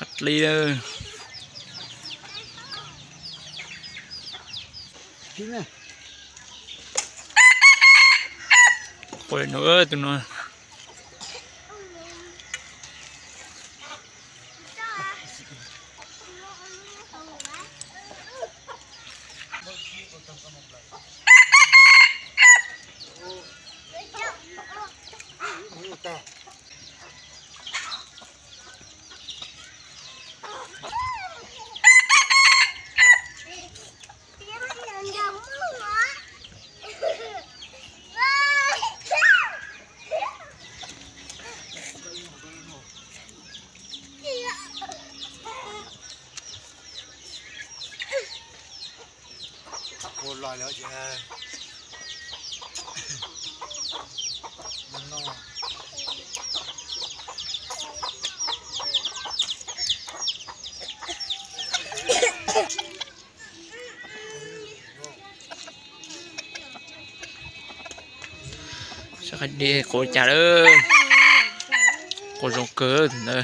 cắt ly đó quay nữa tụi nó. Nhiều 呵我老了解 sẽ cắt đi cô trả đó cô rong cơ tụi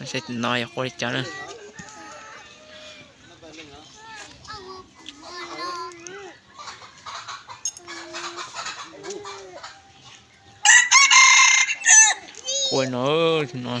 nó sẽ nói cô trả đó Nó bay lên hả?